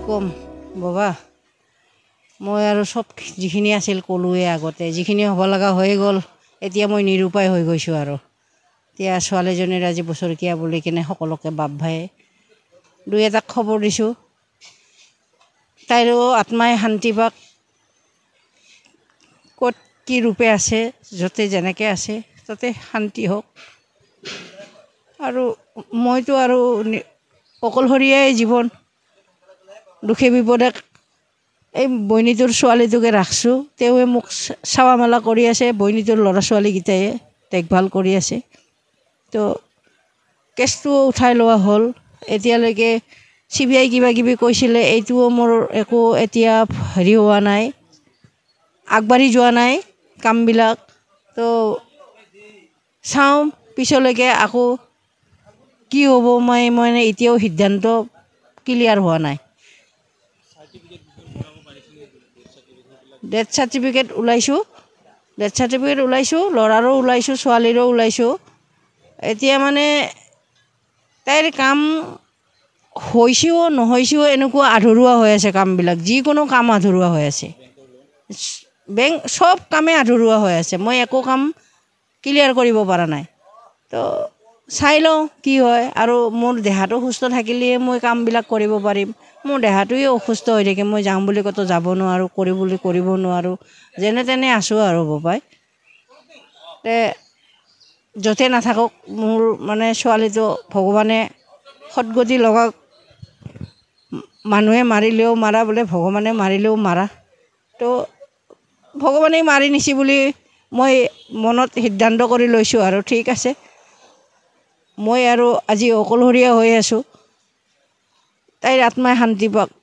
ক'ম? বাবা মই আৰু চব যিখিনি আছিল ক'লোৱে আগতে। যিখিনি হ'ব লগা হৈ গ'ল এতিয়া মই নিৰুপায় হৈ গৈছোঁ আৰু। এতিয়া ছোৱালীজনীৰ আজি বছৰেকীয়া বুলি কিনে সকলোকে বাপ ভায়ে দুই এটাক খবৰ দিছোঁ। তাইৰো আত্মাই শান্তি পাওক। ক'ত কি ৰূপে আছে য'তে যেনেকৈ আছে তাতে শান্তি হওক। আৰু মইতো আৰু অকলশৰীয়াই জীৱন। দুখে বিপদে এই বইনীটোৰ ছোৱালীটোকে ৰাখিছোঁ। তেওঁৱে মোক চোৱা মেলা কৰি আছে বইনীটোৰ ল'ৰা ছোৱালীকেইটাই দেখভাল কৰি আছে। তো কেছটোও উঠাই লোৱা হ'ল। এতিয়ালৈকে চি বি আই কিবা কিবি কৈছিলে এইটোও মোৰ একো এতিয়া হেৰি হোৱা নাই আগবাঢ়ি যোৱা নাই কামবিলাক। তো চাওঁ পিছলৈকে আকৌ কি হ'ব মই মানে এতিয়াও সিদ্ধান্ত ক্লিয়াৰ হোৱা নাই। ডেথ চাৰ্টিফিকেট ওলাইছোঁ ডেথ চাৰ্টিফিকেট ওলাইছোঁ ল'ৰাৰো ওলাইছোঁ ছোৱালীৰো ওলাইছোঁ এতিয়া মানে তাইৰ কাম হৈছেও নহৈছেও এনেকুৱা আধৰুৱা হৈ আছে কামবিলাক যিকোনো কাম আধৰুৱা হৈ আছে বেংক চব কামেই আধৰুৱা হৈ আছে মই একো কাম ক্লিয়াৰ কৰিব পৰা নাই তো চাই লওঁ কি হয় আৰু মোৰ দেহাটো সুস্থ থাকিলেহে মই কামবিলাক কৰিব পাৰিম। মোৰ দেহাটোৱে অসুস্থ হৈ থাকে মই যাওঁ বুলি ক'তো যাব নোৱাৰোঁ কৰোঁ বুলি কৰিব নোৱাৰোঁ যেনে তেনে আছোঁ আৰু বোপাই তে য'তে নাথাকক মোৰ মানে ছোৱালীটো ভগৱানে সদগতি লগাওক। মানুহে মাৰিলেও মাৰা বোলে ভগৱানে মাৰিলেও মাৰা। তো ভগৱানেই মাৰি নিছে বুলি মই মনত সিদ্ধান্ত কৰি লৈছোঁ আৰু ঠিক আছে। মই আৰু আজি অকলশৰীয়া হৈ আছোঁ। তাইৰ আত্মাই শান্তি পাওক।